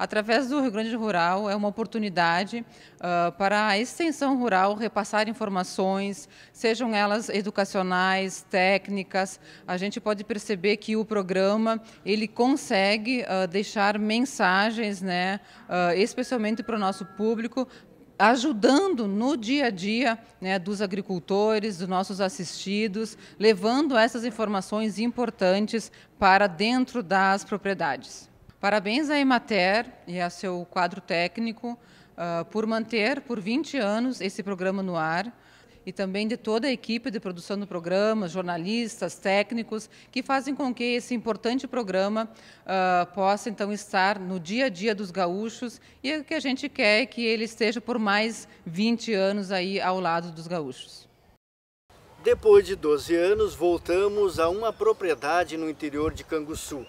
através do Rio Grande Rural, é uma oportunidade uh, para a extensão rural repassar informações, sejam elas educacionais, técnicas. A gente pode perceber que o programa ele consegue uh, deixar mensagens, né, uh, especialmente para o nosso público, ajudando no dia a dia né, dos agricultores, dos nossos assistidos, levando essas informações importantes para dentro das propriedades. Parabéns à Emater e a seu quadro técnico uh, por manter por 20 anos esse programa no ar e também de toda a equipe de produção do programa, jornalistas, técnicos, que fazem com que esse importante programa uh, possa então estar no dia a dia dos gaúchos e o que a gente quer é que ele esteja por mais 20 anos aí ao lado dos gaúchos. Depois de 12 anos, voltamos a uma propriedade no interior de Canguçu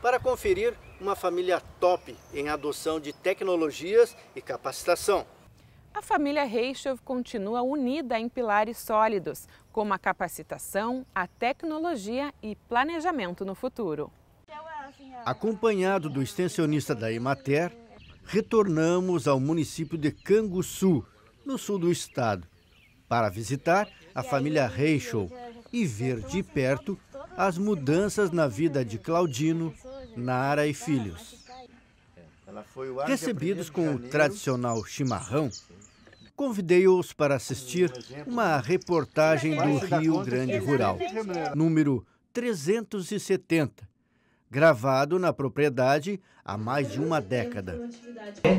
para conferir uma família top em adoção de tecnologias e capacitação. A família Reichel continua unida em pilares sólidos, como a capacitação, a tecnologia e planejamento no futuro. Acompanhado do extensionista da Emater, retornamos ao município de Canguçu, no sul do estado, para visitar a família Reichel e ver de perto as mudanças na vida de Claudino, Nara e filhos. Recebidos com o tradicional chimarrão, convidei-os para assistir uma reportagem do Rio Grande Rural, número 370, gravado na propriedade há mais de uma década.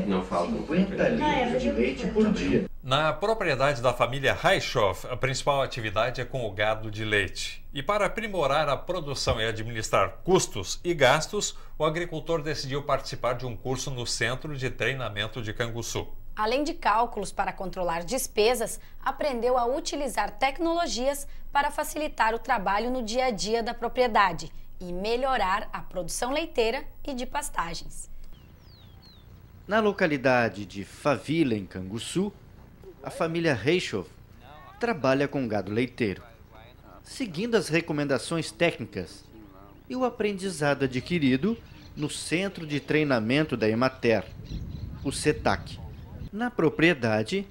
Não faltam 50 litros de leite por dia. Na propriedade da família Reichoff, a principal atividade é com o gado de leite. E para aprimorar a produção e administrar custos e gastos, o agricultor decidiu participar de um curso no Centro de Treinamento de Canguçu. Além de cálculos para controlar despesas, aprendeu a utilizar tecnologias para facilitar o trabalho no dia a dia da propriedade e melhorar a produção leiteira e de pastagens. Na localidade de Favila, em Canguçu, a família Reichov trabalha com gado leiteiro, seguindo as recomendações técnicas e o aprendizado adquirido no Centro de Treinamento da Emater, o CETAC. Na propriedade,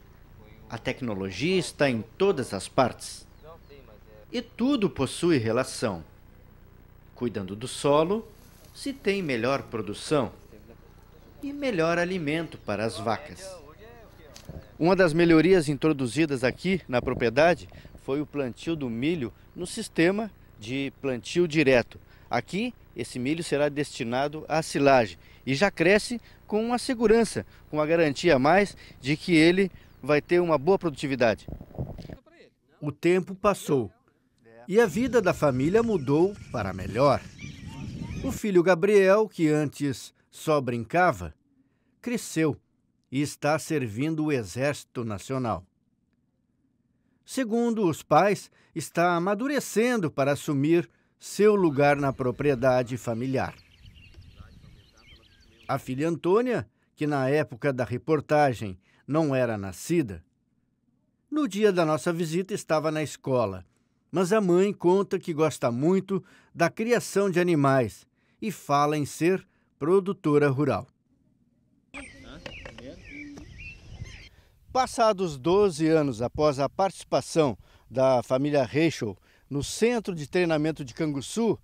a tecnologia está em todas as partes e tudo possui relação. Cuidando do solo, se tem melhor produção e melhor alimento para as vacas. Uma das melhorias introduzidas aqui na propriedade foi o plantio do milho no sistema de plantio direto. Aqui, esse milho será destinado à silagem e já cresce com uma segurança, com uma garantia a mais de que ele vai ter uma boa produtividade. O tempo passou e a vida da família mudou para melhor. O filho Gabriel, que antes só brincava, cresceu e está servindo o Exército Nacional. Segundo os pais, está amadurecendo para assumir seu lugar na propriedade familiar. A filha Antônia, que na época da reportagem não era nascida, no dia da nossa visita estava na escola, mas a mãe conta que gosta muito da criação de animais e fala em ser produtora rural. Passados 12 anos após a participação da família Reichel no Centro de Treinamento de Canguçu,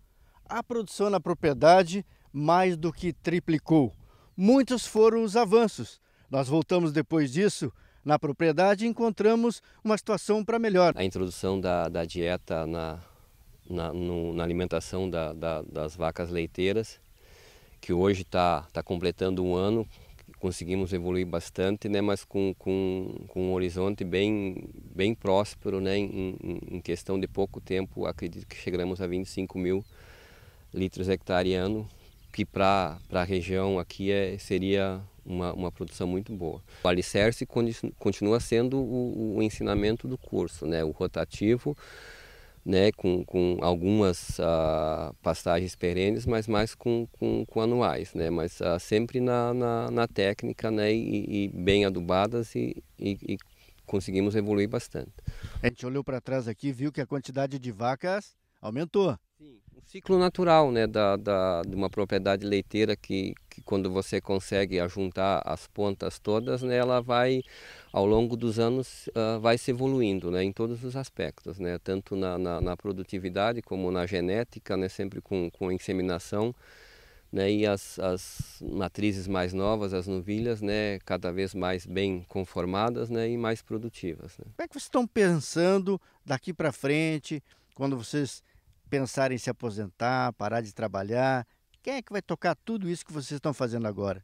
a produção na propriedade mais do que triplicou. Muitos foram os avanços. Nós voltamos depois disso na propriedade encontramos uma situação para melhor. A introdução da, da dieta na, na, no, na alimentação da, da, das vacas leiteiras, que hoje está tá completando um ano, conseguimos evoluir bastante, né, mas com, com, com um horizonte bem, bem próspero, né, em, em questão de pouco tempo, acredito que chegaremos a 25 mil litros hectare ano, que para a região aqui é, seria uma, uma produção muito boa. O alicerce continua sendo o, o ensinamento do curso, né? o rotativo, né, com, com algumas uh, pastagens perenes, mas mais com, com, com anuais, né, mas uh, sempre na, na, na, técnica né, e, e bem adubadas e, e, e, conseguimos evoluir bastante. A gente olhou para trás aqui e viu que a quantidade de vacas aumentou. Sim, ciclo natural né, da, da, de uma propriedade leiteira que, que quando você consegue ajuntar as pontas todas, né, ela vai, ao longo dos anos, uh, vai se evoluindo né, em todos os aspectos, né, tanto na, na, na produtividade como na genética, né, sempre com, com inseminação, né, e as, as matrizes mais novas, as novilhas, né, cada vez mais bem conformadas né, e mais produtivas. Né. Como é que vocês estão pensando daqui para frente, quando vocês pensarem em se aposentar, parar de trabalhar? Quem é que vai tocar tudo isso que vocês estão fazendo agora?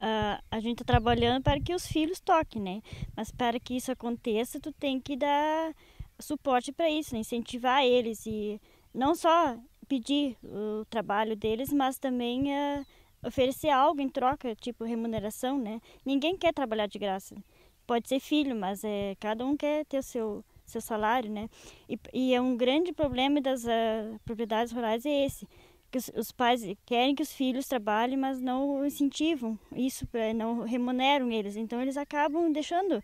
Uh, a gente está trabalhando para que os filhos toquem, né? Mas para que isso aconteça, tu tem que dar suporte para isso, né? incentivar eles e não só pedir o trabalho deles, mas também uh, oferecer algo em troca, tipo remuneração, né? Ninguém quer trabalhar de graça. Pode ser filho, mas é, cada um quer ter o seu, seu salário, né? E, e é um grande problema das uh, propriedades rurais é esse, que os, os, pais querem que os filhos trabalhem, mas não incentivam isso, não remuneram eles. Então eles acabam deixando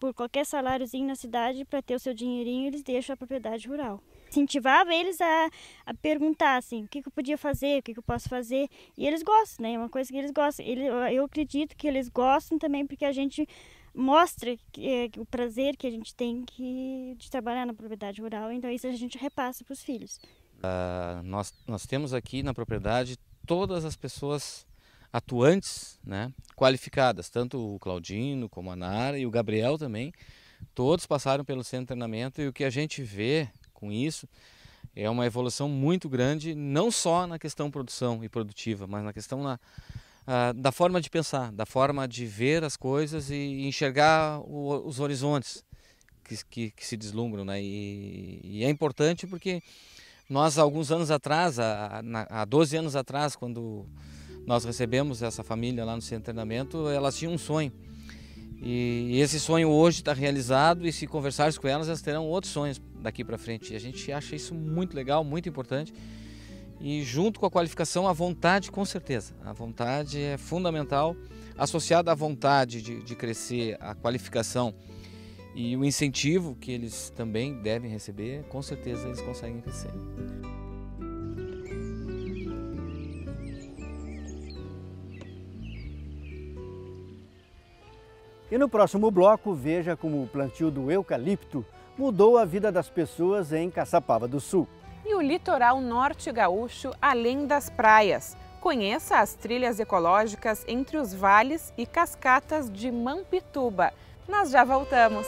por qualquer saláriozinho na cidade para ter o seu dinheirinho, eles deixam a propriedade rural incentivava eles a, a perguntar assim, o que, que eu podia fazer, o que, que eu posso fazer. E eles gostam, né? É uma coisa que eles gostam. Ele, eu acredito que eles gostam também porque a gente mostra que, é, o prazer que a gente tem que, de trabalhar na propriedade rural. Então isso a gente repassa para os filhos. Uh, nós, nós temos aqui na propriedade todas as pessoas atuantes, né, qualificadas, tanto o Claudino como a Nara e o Gabriel também, todos passaram pelo centro de treinamento e o que a gente vê com isso. É uma evolução muito grande, não só na questão produção e produtiva, mas na questão na, uh, da forma de pensar, da forma de ver as coisas e enxergar o, os horizontes que, que, que, se deslumbram. Né? E, e, é importante porque nós, alguns anos atrás, há, há 12 anos atrás, quando nós recebemos essa família lá no centro de treinamento, elas tinham um sonho e esse sonho hoje está realizado e se conversares com elas, elas terão outros sonhos daqui para frente. E a gente acha isso muito legal, muito importante. E junto com a qualificação, a vontade, com certeza. A vontade é fundamental, associada à vontade de, de crescer, a qualificação e o incentivo que eles também devem receber, com certeza eles conseguem crescer. E no próximo bloco, veja como o plantio do eucalipto mudou a vida das pessoas em Caçapava do Sul. E o litoral norte gaúcho, além das praias. Conheça as trilhas ecológicas entre os vales e cascatas de Mampituba. Nós já voltamos!